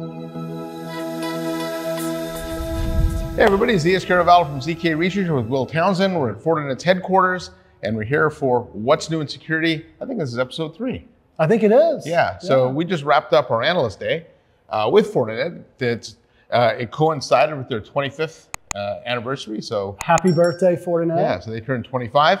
Hey everybody, it's Zeus Kerravala from ZK Research with Will Townsend. We're at Fortinet's headquarters and we're here for What's New in Security. I think this is episode three. I think it is. Yeah, so we just wrapped up our Analyst Day uh, with Fortinet. It's, uh, it coincided with their 25th uh, anniversary, so Happy birthday, Fortinet. yeah, so they turned 25.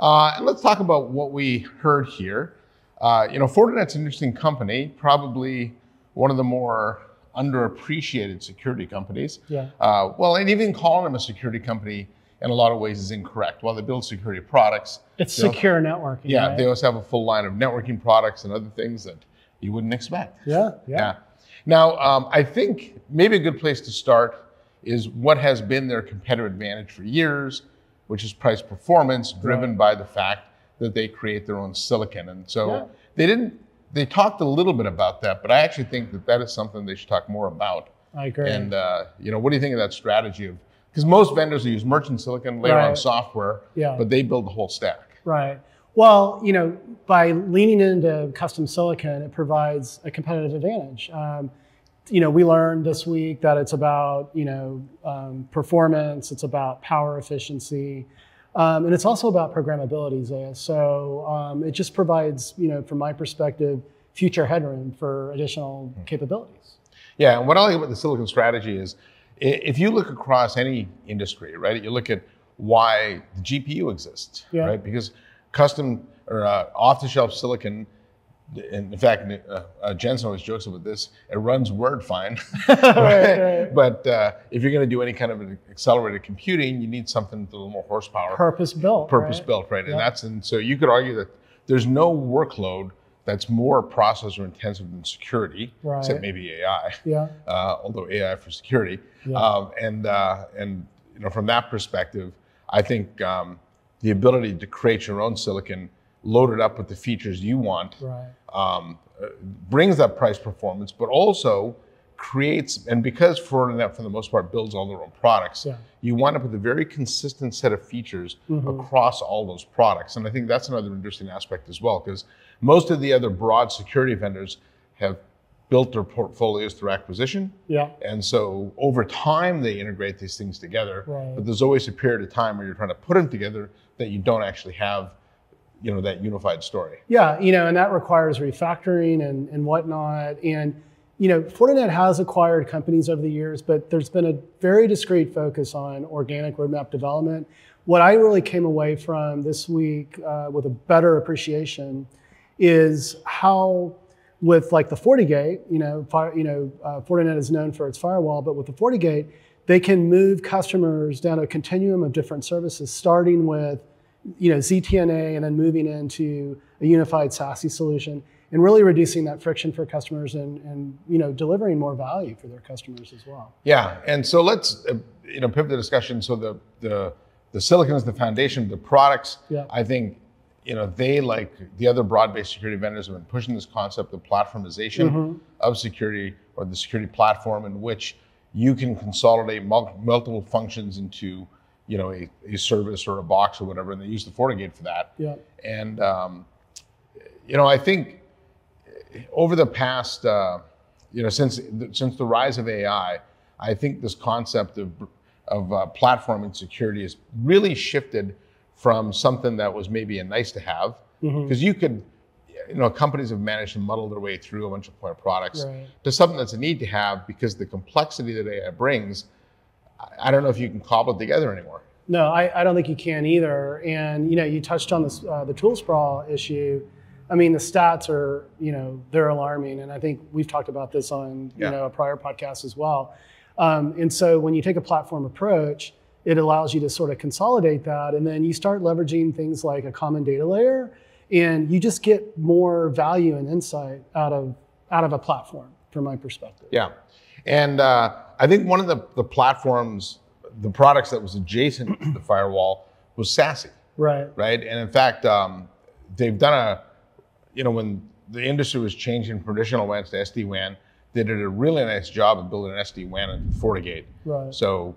Uh, and let's talk about what we heard here. Uh, you know, Fortinet's an interesting company, probably one of the more underappreciated security companies. Yeah. Uh, well, and even calling them a security company in a lot of ways is incorrect. While they build security products, It's secure networking. Yeah, right? they also have a full line of networking products and other things that you wouldn't expect. yeah, yeah. Yeah. Now, um, I think maybe a good place to start is what has been their competitive advantage for years, which is price performance, driven Right. by the fact that they create their own silicon. And so Yeah. they didn't. They talked a little bit about that, but I actually think that that is something they should talk more about. I agree. And uh, you know, what do you think of that strategy of? Because most vendors use merchant silicon, layer on software, Yeah. but they build the whole stack. Right. Well, you know, by leaning into custom silicon, it provides a competitive advantage. Um, you know, we learned this week that it's about you know um, performance, it's about power efficiency, um, and it's also about programmability. Zaya. So um, it just provides, you know, from my perspective, future headroom for additional capabilities. Yeah, and what I like about the silicon strategy is if you look across any industry, right, you look at why the GPU exists, Yeah. right? Because custom or uh, off-the-shelf silicon, and in fact, uh, uh, Jensen always jokes about this. It runs Word fine, right. But uh, if you're going to do any kind of an accelerated computing, you need something with a little more horsepower, Purpose built. purpose right? built, right? And that's and so you could argue that there's no workload that's more processor intensive than security, Right. except maybe AI Yeah. uh, although AI for security. Yeah. Um, and uh, and you know from that perspective, I think um, the ability to create your own silicon, loaded up with the features you want, Right. um, uh, brings that price performance, but also creates and because Fortinet for the most part builds all their own products, Yeah. you wind up with a very consistent set of features mm-hmm. across all those products. And I think that's another interesting aspect as well, because most of the other broad security vendors have built their portfolios through acquisition. Yeah. And so over time, they integrate these things together. Right. But there's always a period of time where you're trying to put them together that you don't actually have, you know, that unified story. Yeah, you know, and that requires refactoring and, and whatnot. And, you know, Fortinet has acquired companies over the years, but there's been a very discreet focus on organic roadmap development. What I really came away from this week uh, with a better appreciation is how, with like the FortiGate, you know, fire, you know, uh, Fortinet is known for its firewall, but with the FortiGate, they can move customers down a continuum of different services, starting with you know, ZTNA and then moving into a unified SASE solution and really reducing that friction for customers and, and you know, delivering more value for their customers as well. Yeah, and so let's uh, you know pivot the discussion. So the the the silicon is the foundation. The products, Yeah. I think, you know, they like the other broad-based security vendors have been pushing this concept of platformization Mm-hmm. of security or the security platform in which you can consolidate mul- multiple functions into you know a, a service or a box or whatever, and they use the FortiGate for that. Yeah. And um, you know, I think over the past, uh, you know, since since the rise of AI, I think this concept of of uh, platforming security has really shifted from something that was maybe a nice to have, Mm-hmm. because you could, you know, companies have managed to muddle their way through a bunch of point products Right. to something that's a need to have because the complexity that AI brings. I- I don't know if you can cobble it together anymore. No, I, I don't think you can either. And you know, you touched on this uh, the tool sprawl issue. I mean, the stats are you know they're alarming, and I think we've talked about this on Yeah. you know a prior podcast as well. Um, and so when you take a platform approach, it allows you to sort of consolidate that, and then you start leveraging things like a common data layer, and you just get more value and insight out of out of a platform, from my perspective. Yeah, and uh, I think one of the, the platforms, the products that was adjacent to the firewall was SASE, Right. right? And in fact, um, they've done a, you know, when the industry was changing from traditional WANs to SD WAN, they did a really nice job of building an SD WAN into FortiGate. Right. So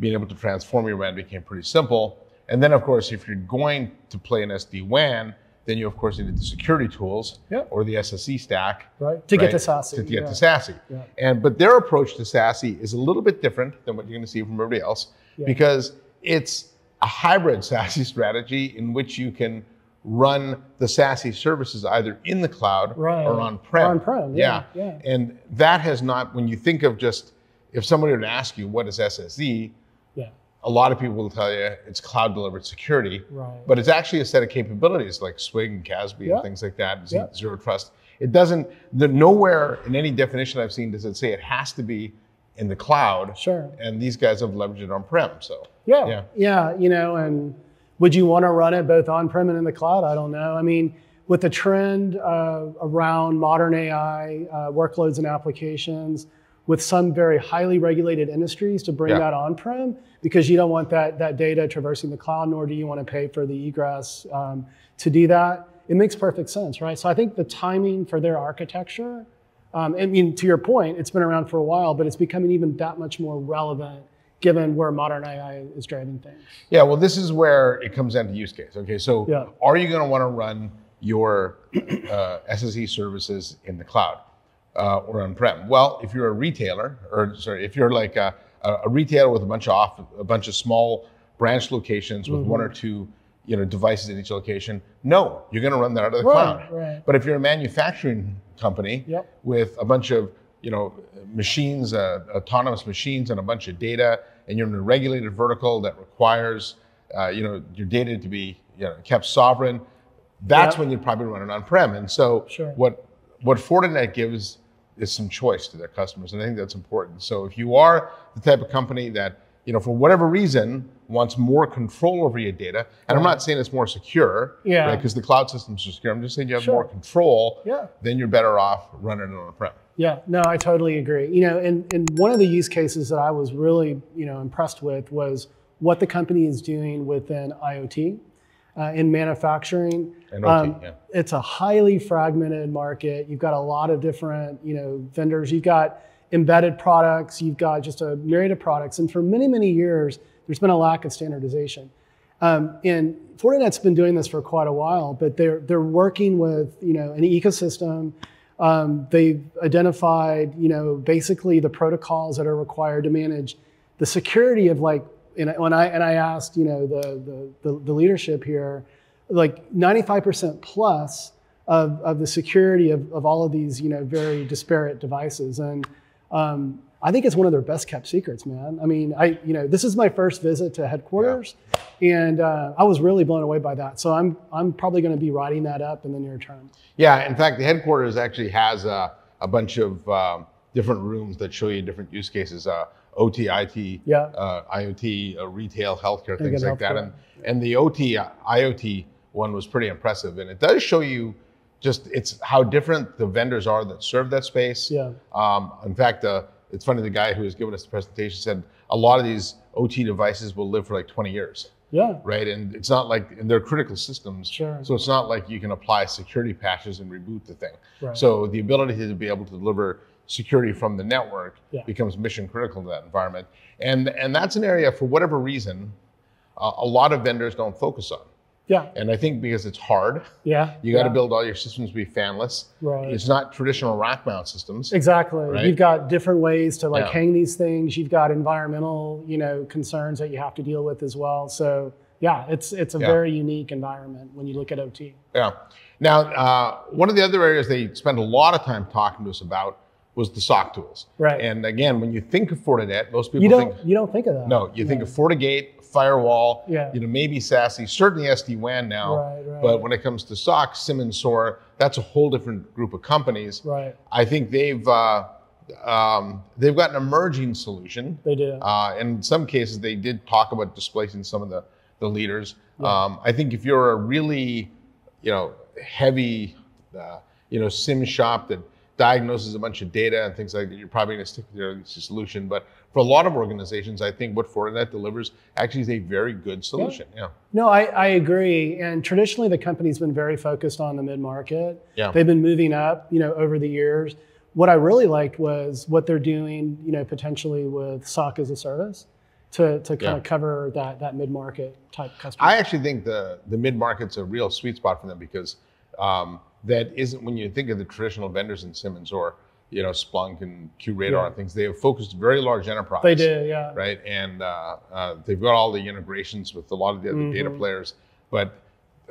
being able to transform your WAN became pretty simple. And then, of course, if you're going to play an SD WAN, then you of course need the security tools Yep. or the SSE stack right? To get to SASE. to get yeah. to SASE. Yeah. And but their approach to SASE is a little bit different than what you're going to see from everybody else Yeah. because it's a hybrid SASE strategy in which you can run the SASE services either in the cloud Right. or on-prem. On-prem, yeah, yeah. And that has not when you think of just if somebody were to ask you what is SSE, Yeah. a lot of people will tell you it's cloud delivered security. Right. But it's actually a set of capabilities like SWG and CASB Yeah. and things like that, Z- Yeah. zero trust. It doesn't, the, nowhere in any definition I've seen does it say it has to be in the cloud. Sure. And these guys have leveraged it on prem. So, Yeah, Yeah. yeah, you know, and would you want to run it both on-prem and in the cloud? I don't know. I mean, with the trend uh, around modern AI uh, workloads and applications, with some very highly regulated industries to bring Yeah. that on-prem because you don't want that that data traversing the cloud, nor do you want to pay for the egress um, to do that. It makes perfect sense, right? So I think the timing for their architecture. Um, I mean, to your point, it's been around for a while, but it's becoming even that much more relevant given where modern AI is driving things. yeah, well, this is where it comes down to use case. Okay, so Yeah. are you going to want to run your uh, SSE services in the cloud uh, or on prem? Well, if you're a retailer, or sorry, if you're like a, a retailer with a bunch of off, a bunch of small branch locations with one or two you know devices in each location, no, you're going to run that out of the Right, cloud. right. But if you're a manufacturing company Yep. with a bunch of you know machines, uh, autonomous machines, and a bunch of data, and you're in a regulated vertical that requires uh, you know your data to be you know kept sovereign, that's Yeah. when you'd probably run it on prem. And so Sure. what what Fortinet gives is some choice to their customers, and I think that's important. So if you are the type of company that you know for whatever reason wants more control over your data, and I'm not saying it's more secure, Yeah. because the cloud systems are secure. I'm just saying you have Sure. more control. Yeah. Then you're better off running it on prem. Yeah, no, I totally agree. You know, and, and one of the use cases that I was really, you know, impressed with was what the company is doing within IoT uh, in manufacturing. And OT, yeah. It's a highly fragmented market. You've got a lot of different, you know, vendors. You've got embedded products. You've got just a myriad of products. And for many, many years, there's been a lack of standardization. Um, and Fortinet's been doing this for quite a while, but they're they're working with you know an ecosystem. Um, they've identified you know basically the protocols that are required to manage the security of like. And when I and I asked you know the the, the, leadership here, like 95% plus of, of the security of, of all of these you know very disparate devices and um, I think it's one of their best kept secrets, man. I mean, I you know this is my first visit to headquarters, and uh, I was really blown away by that. So I'm I'm probably going to be writing that up in the near term. Yeah, in fact, the headquarters actually has a, a bunch of um, different rooms that show you different use cases. Uh, OT, IT, Yeah. uh, IoT, uh, retail, healthcare, things like that. And and the OT, uh, IoT one was pretty impressive, and it does show you just it's how different the vendors are that serve that space. Yeah. Um, in fact, uh, it's funny. The guy who was giving us the presentation said a lot of these OT devices will live for like 20 years Yeah. right? And it's not like, and they're critical systems. Sure. So it's not like you can apply security patches and reboot the thing. Right. So the ability to be able to deliver security from the network Yeah. becomes mission critical to that environment. And, and that's an area, for whatever reason, uh, a lot of vendors don't focus on. Yeah. And I think because it's hard, Yeah. you got to yeah. build all your systems to be fanless. Right. It's not traditional rack mount systems. Exactly. Right? You've got different ways to like Yeah. hang these things. You've got environmental, you know, concerns that you have to deal with as well. So yeah, it's it's a Yeah. very unique environment when you look at OT. Yeah. Now, uh, one of the other areas they spend a lot of time talking to us about was the SOC tools. Right. And again, when you think of Fortinet, most people You don't think you don't think of that. no. You think of FortiGate, firewall. Yeah. You know, maybe SASE, certainly SD WAN now. Right, right. But when it comes to SOC, SIEM and SOAR, that's a whole different group of companies. Right. I think they've uh, um, they've got an emerging solution. They do. Uh, in some cases, they did talk about displacing some of the, the leaders. Um, I think if you're a really, you know, heavy, uh, you know, SIEM shop that diagnoses a bunch of data and things like that, you're probably going to stick with your solution. But for a lot of organizations, I think what Fortinet delivers actually is a very good solution. Yeah. No, I, I agree. And traditionally, the company's been very focused on the mid market. Yeah. They've been moving up, you know, over the years. What I really liked was what they're doing, you know, potentially with SOC as a service to, to kind Yeah. of cover that, that mid market type customer. I actually think the the mid market's a real sweet spot for them because um, that isn't when you think of the traditional vendors in SIEMs or you know Splunk and QRadar Yeah. and things. They have focused very large enterprise. They do, yeah. right? And uh, uh, they've got all the integrations with a lot of the other data Mhm. players, but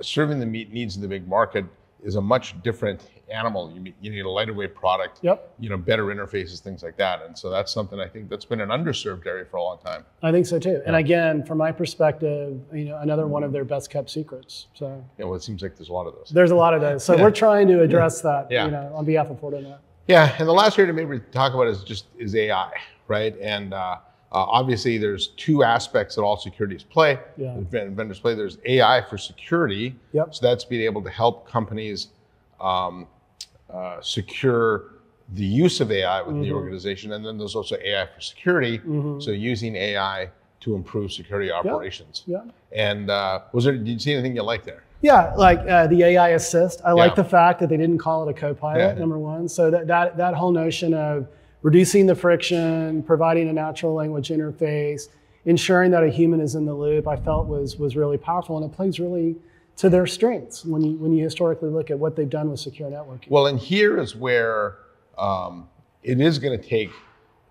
serving the needs of the big market is a much different animal. You, you need a lighter weight product, Yep, you know, better interfaces, things like that. And so that's something I think that's been an underserved area for a long time. I think so too. And again, from my perspective, you know, another one of their best kept secrets. So Yeah, well, it seems like there's a lot of those. there's a lot of those. So Yeah. we're trying to address that, Yeah. you know, on behalf of Fortinet. Yeah, and the last area to maybe talk about is just is AI, right? And uh, uh, obviously, there's two aspects that all securities play. Yeah. vendors play. There's AI for security. Yep. So that's being able to help companies um, uh, secure the use of AI within the Mhm. organization, and then there's also AI for security. Mhm. So using AI to improve security operations. Yeah. And uh, was there? Did you see anything you liked there? Yeah, like uh, the AI assist. I like the fact that they didn't call it a co-pilot. Yeah. Number one, so that that that whole notion of reducing the friction, providing a natural language interface, ensuring that a human is in the loop, I felt was was really powerful, and it plays really to their strengths when you when you historically look at what they've done with secure networking. Well, and here is where um, it is going to take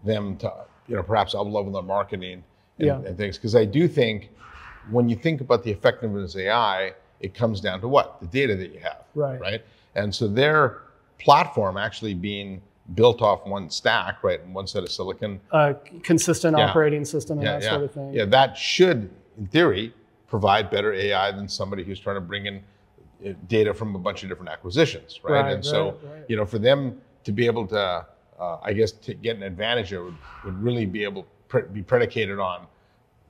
them to, you know, perhaps up level their marketing and, Yeah. and things. Because I do think when you think about the effectiveness of AI, it comes down to what? The data that you have. Right. Right. And so their platform actually being built off one stack, right, and one set of silicon. A consistent Yeah. operating system and Yeah, that yeah. sort of thing. Yeah, that should, in theory, provide better AI than somebody who's trying to bring in uh, data from a bunch of different acquisitions, right? Right, and so, right, right. you know, for them to be able to, uh, I guess, to get an advantage, it would, would really be able pre- be predicated on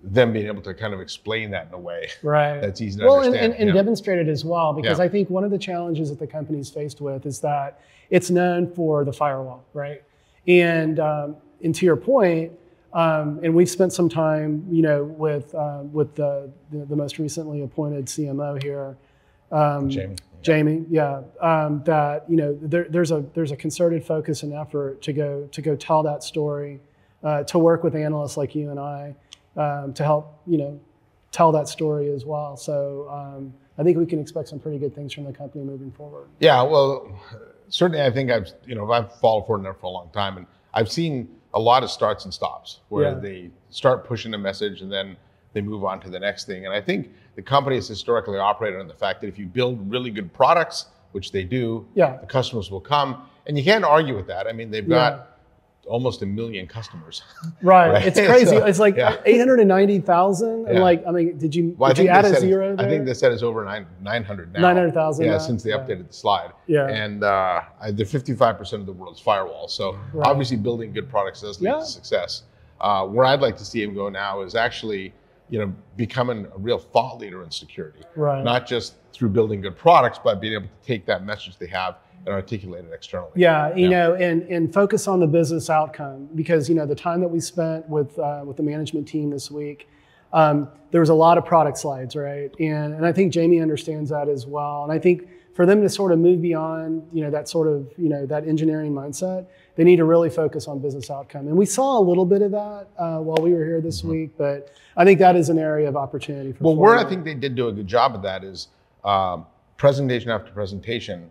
them being able to kind of explain that in a way Right. that's easy to well, and, understand. and, and yeah. demonstrated as well, because Yeah. I think one of the challenges that the company's faced with is that it's known for the firewall, right? And um, and to your point, um, and we've spent some time, you know, with uh, with the, the the most recently appointed CMO here, um, Jamie. Jamie, yeah, um, that you know there, there's a there's a concerted focus and effort to go to go tell that story, uh, to work with analysts like you and I, um, to help you know tell that story as well. So um, I think we can expect some pretty good things from the company moving forward. Yeah, well, certainly I think I've, you know, I've followed Fortinet for a long time and I've seen a lot of starts and stops where Yeah. they start pushing a message and then they move on to the next thing. And I think the company has historically operated on the fact that if you build really good products, which they do, Yeah. the customers will come. And you can't argue with that. I mean, they've got almost a million customers. Right, Right. it's crazy. So, it's like yeah. eight hundred and ninety thousand. And Yeah. like, I mean, did you Well, did you add a zero? I think they said it's over nine, 900 now. 900,000 Yeah, now? since they Yeah. updated the slide. Yeah. And uh, they're 55% of the world's firewall. So Right. obviously building good products does lead to success. Uh, where I'd like to see them go now is actually, you know, becoming a real thought leader in security. Right. Not just through building good products, but being able to take that message they have and articulate it externally. Yeah, you Yeah. know, and and focus on the business outcome because you know the time that we spent with uh, with the management team this week, um, there was a lot of product slides, right? And and I think Jamie understands that as well. And I think for them to sort of move beyond, you know, that sort of you know that engineering mindset, they need to really focus on business outcome. And we saw a little bit of that uh, while we were here this week, but I think that is an area of opportunity for. Mm-hmm. Well, where I think they did do a good job of that is um, presentation after presentation,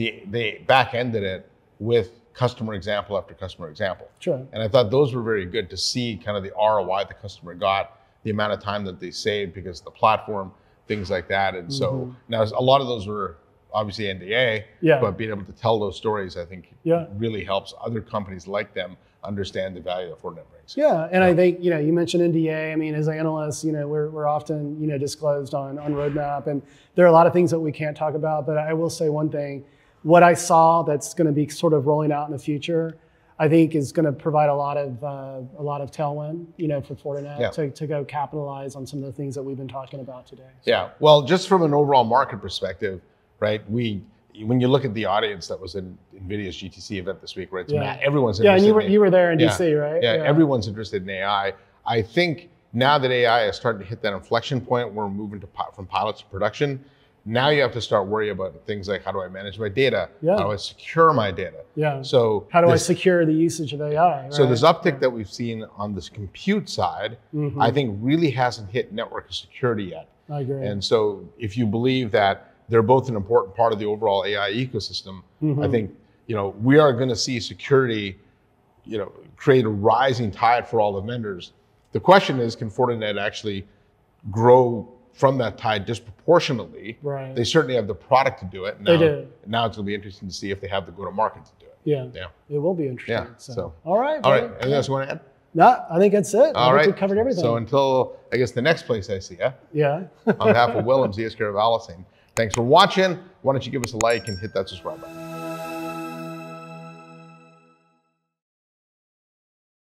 the, they back ended it with customer example after customer example. Sure. And I thought those were very good to see kind of the ROI the customer got, the amount of time that they saved because of the platform, things like that. And so now a lot of those were obviously NDA, Mm-hmm. Yeah. but being able to tell those stories, I think Yeah. really helps other companies like them understand the value that Fortinet brings. Yeah, and I think you know you mentioned NDA. I mean, as analysts, you know we're, we're often you know disclosed on on roadmap, and there are a lot of things that we can't talk about. But I will say one thing: what I saw that's going to be sort of rolling out in the future, I think is going to provide a lot of uh, a lot of tailwind, you know, for Fortinet Yeah. to, to go capitalize on some of the things that we've been talking about today. Yeah. Well, just from an overall market perspective, right? We when you look at the audience that was in NVIDIA's GTC event this week, right? It's Yeah. everyone's Yeah, and you were you were there in Yeah. DC, right? Yeah, everyone's interested in AI. I think now that AI is starting to hit that inflection point, we're moving to from pilots to production. Now you have to start worrying about things like how do I manage my data? Yeah. How do I secure my data? Yeah. So How do I secure the usage of AI? so this uptick that we've seen on this compute side, Mhm. I think really hasn't hit network security yet. I agree. And so if you believe that they're both an important part of the overall AI ecosystem. Mm-hmm. I think you know we are going to see security, you know, create a rising tide for all the vendors. The question is, can Fortinet actually grow from that tide disproportionately? Right. They certainly have the product to do it. Now, They do. Now it's going to be interesting to see if they have the go-to-market to do it. Yeah. Yeah. It will be interesting. Yeah, So, so- all right. All right. Anything else you want to add? No, I think that's it. I All think right. we covered everything. So until I guess the next place I see you, yeah. on behalf of Willem, Zeus Kerravala, thanks for watching. Why don't you give us a like and hit that subscribe button?